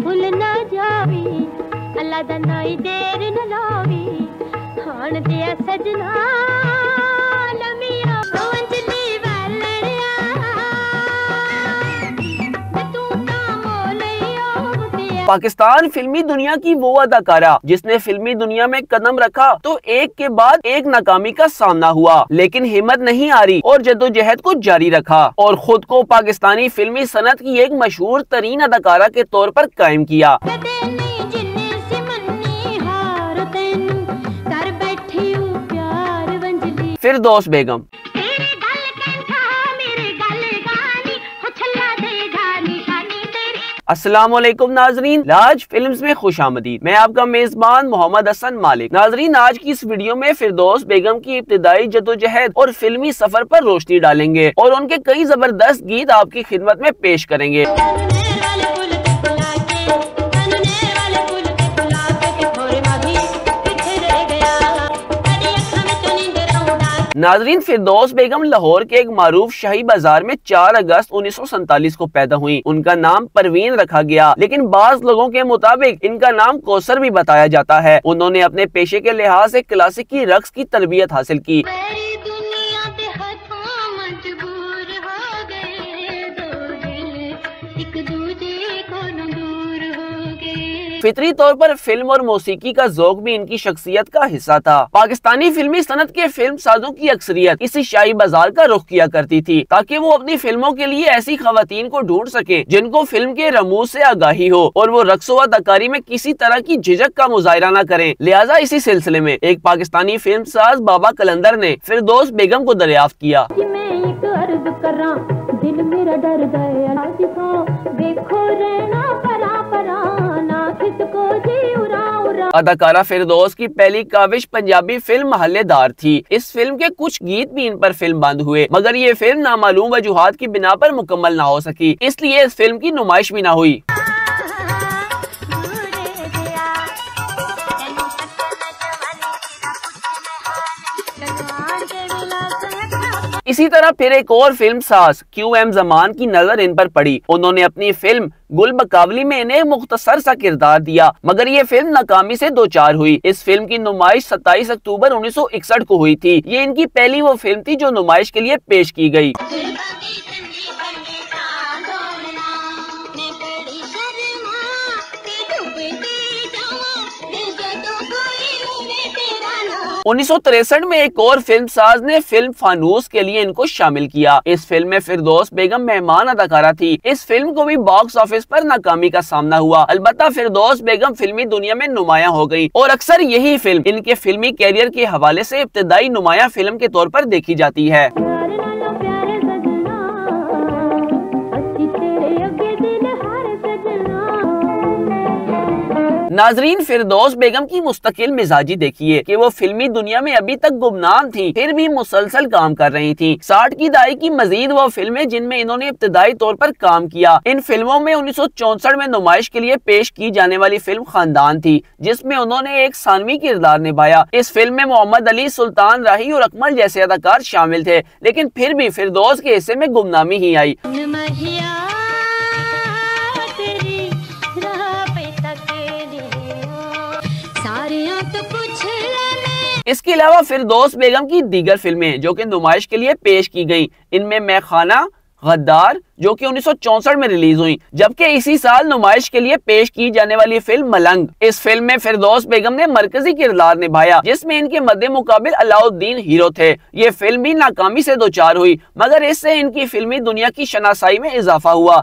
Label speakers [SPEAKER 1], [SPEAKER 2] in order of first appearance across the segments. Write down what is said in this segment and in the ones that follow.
[SPEAKER 1] भूल न जावी अल्लाह दा देर न लावी। हाण दिया सजना
[SPEAKER 2] पाकिस्तान फिल्मी दुनिया की वो अदाकारा जिसने फिल्मी दुनिया में कदम रखा तो एक के बाद एक नाकामी का सामना हुआ। लेकिन हिम्मत नहीं आ रही और जदोजहद को जारी रखा। और खुद को पाकिस्तानी फिल्मी सनत की एक मशहूर तरीन अदाकारा के तौर पर कायम किया।
[SPEAKER 3] फिर
[SPEAKER 2] दोस्त बेगम। वालेकुम नाजरीन। लाज फ़िल्म में खुश आमदीद। मैं आपका मेजबान मोहम्मद असन मालिक। नाजरीन, आज की इस वीडियो में फिरदौस बेगम की इब्तदाई जदोजहद और फिल्मी सफ़र पर रोशनी डालेंगे और उनके कई ज़बरदस्त गीत आपकी खिदमत में पेश करेंगे। नाजरीन फिरदौस बेगम लाहौर के एक मरूफ शाही बाज़ार में 4 अगस्त उन्नीस को पैदा हुई। उनका नाम परवीन रखा गया, लेकिन बाज लोगों के मुताबिक इनका नाम कोसर भी बताया जाता है। उन्होंने अपने पेशे के लिहाज से क्लासिकी रक्स की तरबियत हासिल की। फितरी तौर पर फ़िल्म और मौसीकी का जोक भी इनकी शख्सियत का हिस्सा था। पाकिस्तानी फिल्मी सनत के फ़िल्म साजों की अक्सरियत इसी शाही बाज़ार का रुख किया करती थी, ताकि वो अपनी फ़िल्मों के लिए ऐसी खातन को ढूंढ सके, जिनको फ़िल्म के रमूज से आगाही हो, और वो रक्सो अदाकारी में किसी तरह की झिझक का मुजाहरा न करें। लिहाजा इसी सिलसिले में एक पाकिस्तानी फ़िल्म साज बाबा कलंदर ने फिर दोस्त बेगम को दरियाफ्त किया।
[SPEAKER 3] दिल मेरा डर गया देखो रहना
[SPEAKER 2] अदाकारा फिरदौस की पहली काविश पंजाबी फ़िल्म महल्लेदार थी। इस फ़िल्म के कुछ गीत भी इन पर फ़िल्म बंद हुए, मगर ये फ़िल्म नामालूम वजूहात की बिना पर मुकम्मल ना हो सकी, इसलिए इस फ़िल्म की नुमाइश भी ना हुई। इसी तरह फिर एक और फ़िल्म सास क्यू एम जमान की नज़र इन पर पड़ी। उन्होंने अपनी फ़िल्म गुल बकावली में इन्हें मुख्तसर सा किरदार दिया, मगर ये फ़िल्म नाकामी से दो चार हुई। इस फ़िल्म की नुमाइश 27 अक्टूबर 1961 को हुई थी। ये इनकी पहली वो फ़िल्म थी जो नुमाइश के लिए पेश की गई। उन्नीस में एक और फ़िल्म साज ने फ़िल्म फानूस के लिए इनको शामिल किया। इस फ़िल्म में फिरदौस बेगम मेहमान अदाकारा थी। इस फ़िल्म को भी बॉक्स ऑफ़िस पर नाकामी का सामना हुआ। अलबत्ता फिरदौस बेगम फिल्मी दुनिया में नुमाया हो गई और अक्सर यही फ़िल्म इनके फिल्मी कैरियर के हवाले ऐसी इब्तदाई नुमाया फ़िल्म के तौर पर देखी जाती है। नाजरीन, फिरदौस बेगम की मुस्तकिल मिजाजी देखिए कि वो फिल्मी दुनिया में अभी तक गुमनाम थी, फिर भी मुसलसल काम कर रही थी। साठ की दाई की मजीद वो फ़िल्में जिनमें इन्होंने इब्तदाई तौर पर काम किया। इन फ़िल्मों में उन्नीस में नुमाइश के लिए पेश की जाने वाली फ़िल्म खानदान थी, जिसमें उन्होंने एक सानवी किरदार निभाया। इस फ़िल्म में मोहम्मद अली, सुल्तान राही और अकमल जैसे अदाकार शामिल थे, लेकिन फिर भी फिरदौस के हिस्से में गुमनामी ही आई। इसके अलावा फिरदौस बेगम की दीगर फ़िल्में, जो कि नुमाइश के लिए पेश की गईं। इनमें मैं खाना, गद्दार, जो कि उन्नीस में रिलीज़ हुई, जबकि इसी साल नुमाइश के लिए पेश की जाने वाली फ़िल्म मलंग। इस फ़िल्म में फिरदौस बेगम ने मरकजी किरदार निभाया, जिसमें इनके मद्दे मुकाबिल अलाउद्दीन हीरो थे। ये फ़िल्म भी नाकामी से दो चार हुई, मगर इससे इनकी फिल्मी दुनिया की शनासाई में इजाफा हुआ।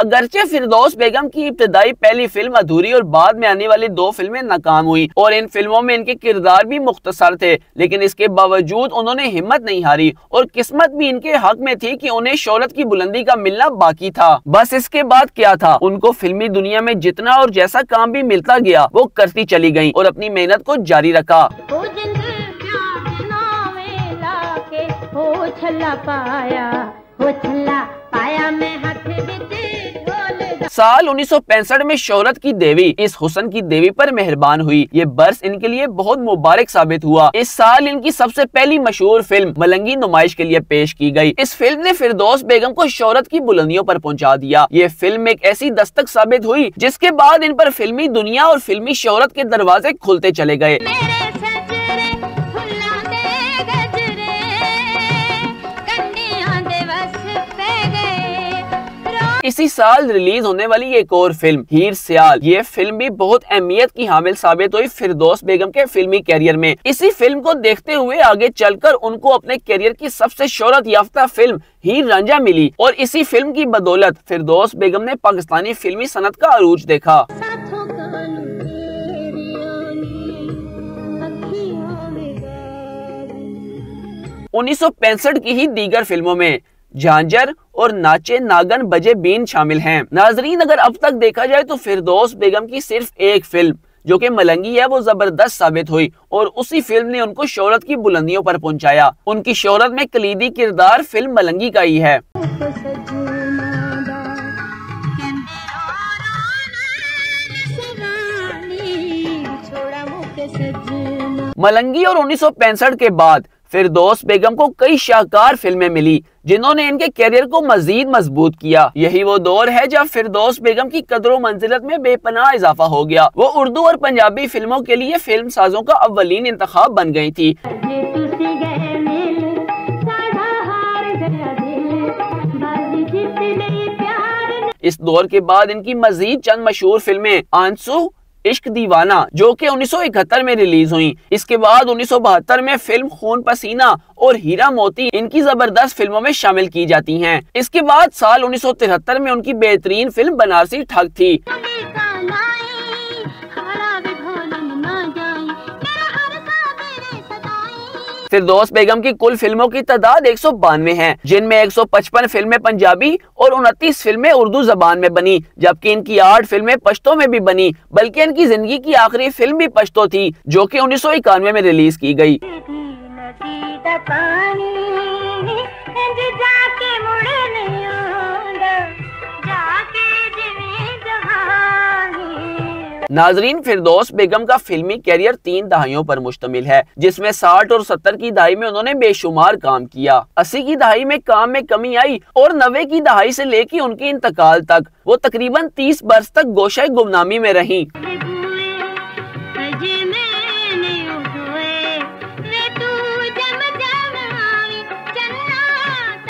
[SPEAKER 2] अगरचे फिरदौस बेगम की इब्तदाई पहली फ़िल्म अधूरी और बाद में आने वाली दो फ़िल्में नाकाम हुई और इन फ़िल्मों में इनके किरदार भी मुख्तसर थे, लेकिन इसके बावजूद उन्होंने हिम्मत नहीं हारी और किस्मत भी इनके हक में थी कि उन्हें शोहरत की बुलंदी का मिलना बाकी था। बस इसके बाद क्या था? उनको फिल्मी दुनिया में जितना और जैसा काम भी मिलता गया, वो करती चली गई और अपनी मेहनत को जारी रखा।
[SPEAKER 3] पाया, हो छल्ला पाया मैं हथ ढोल
[SPEAKER 2] साल उन्नीस सौ पैंसठ में शोहरत की देवी, इस हुसन की देवी पर मेहरबान हुई। ये बर्स इनके लिए बहुत मुबारक साबित हुआ। इस साल इनकी सबसे पहली मशहूर फ़िल्म, मलंगी नुमाइश के लिए पेश की गई। इस फ़िल्म ने फिरदौस बेगम को शोहरत की बुलंदियों पर पहुँचा दिया। ये फ़िल्म एक ऐसी दस्तक साबित हुई, जिसके बाद इन पर फिल्मी दुनिया और फिल्मी शोहरत के दरवाजे खुलते चले गए। इसी साल रिलीज़ होने वाली एक और फ़िल्म हीर सियाल। ये फ़िल्म भी बहुत अहमियत की हामिल साबित हुई फिरदौस बेगम के फिल्मी कैरियर में। इसी फ़िल्म को देखते हुए आगे चलकर उनको अपने कैरियर की सबसे शोहरत याफ्ता फ़िल्म हीर रंजा मिली। और इसी फ़िल्म की बदौलत फिरदौस बेगम ने पाकिस्तानी फिल्मी सनत का अरूज देखा।
[SPEAKER 3] उन्नीस कानू तेरियाँ नी अखियाँ बेगारी
[SPEAKER 2] 1965 की ही दीगर फ़िल्मों में। झांझर और नाचे नागन बजे बीन शामिल हैं। नाजरीन, अगर अब तक देखा जाए तो फिरदौस बेगम की सिर्फ़ एक फ़िल्म, जो कि मलंगी है, वो ज़बरदस्त साबित हुई और उसी फ़िल्म ने उनको शोहरत की बुलंदियों पर पहुँचाया। उनकी शोहरत में कलीदी किरदार फ़िल्म मलंगी का ही है। मलंगी और 1965 के बाद फिरदौस बेगम को कई शाहकार फ़िल्में मिली जिन्होंने इनके करियर को मजीद मज़बूत किया। यही वो दौर है जब फिरदौस बेगम की कदर मंजिलत में बेपनाह इजाफा हो गया। वो उर्दू और पंजाबी फ़िल्मों के लिए फ़िल्म साजों का अव्वलीन इंतखाब बन गई थी। इस दौर के बाद इनकी मजीद चंद मशहूर फ़िल्में आँसू इश्क दीवाना, जो कि 1971 में रिलीज़ हुई। इसके बाद 1972 में फ़िल्म खून पसीना और हीरा मोती इनकी ज़बरदस्त फ़िल्मों में शामिल की जाती हैं। इसके बाद साल 1973 में उनकी बेहतरीन फ़िल्म बनारसी ठग थी। फिरदौस बेगम की कुल फ़िल्मों की तादाद एक सौ बानवे है, जिनमें 155 फ़िल्में पंजाबी और उनतीस फ़िल्में उर्दू जबान में बनी, जबकि इनकी आठ फ़िल्में पश्तो में भी बनी, बल्कि इनकी ज़िंदगी की आखिरी फ़िल्म भी पश्तो थी, जो की उन्नीस सौ इक्यानवे में रिलीज़ की गई। नाजरीन, फिरदौस बेगम का फिल्मी कैरियर तीन दहाइयों पर मुश्तमिल है, जिसमें 60 और 70 की दहाई में उन्होंने बेशुमार काम किया। 80 की दहाई में काम में कमी आई और 90 की दहाई से लेके उनके इंतकाल तक, वो तकरीबन 30 बरस तक गोशा गुमनामी में रहीं।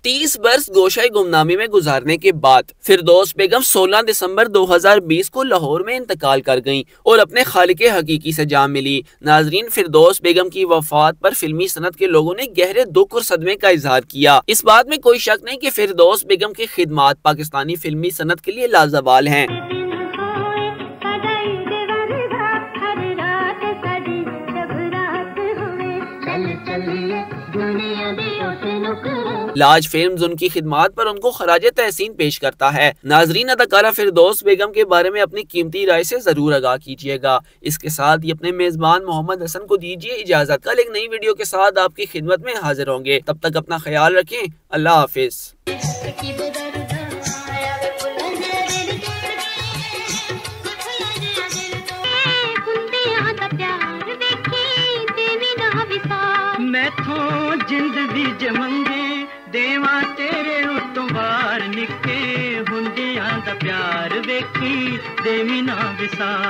[SPEAKER 2] तीस बरस गोशाई गुमनामी में गुजारने के बाद फिरदौस बेगम 16 दिसंबर 2020 को लाहौर में इंतकाल कर गईं और अपने खाल के हकीकी से जाम मिली। नाजरीन, फिरदौस बेगम की वफात पर फिल्मी सनत के लोगों ने गहरे दुख और सदमे का इजहार किया। इस बात में कोई शक नहीं कि फिरदौस बेगम की खिदमत पाकिस्तानी फिल्मी सनत के लिए लाजवाल हैं।
[SPEAKER 1] चलिए दुनिया दे उस नुकरो
[SPEAKER 2] लाज फ़िल्म उनकी खिदमत पर उनको खराज तहसीन पेश करता है। नाजरीन, अदाकारा फिरदोस बेगम के बारे में अपनी कीमती राय से ज़रूर आगा कीजिएगा। इसके साथ ही अपने मेजबान मोहम्मद हसन को दीजिए इजाज़त। कल एक नई वीडियो के साथ आपकी खिदमत में हाजिर होंगे। तब तक अपना ख्याल रखें। अल्लाह हाफिज।
[SPEAKER 4] देवी ना विसार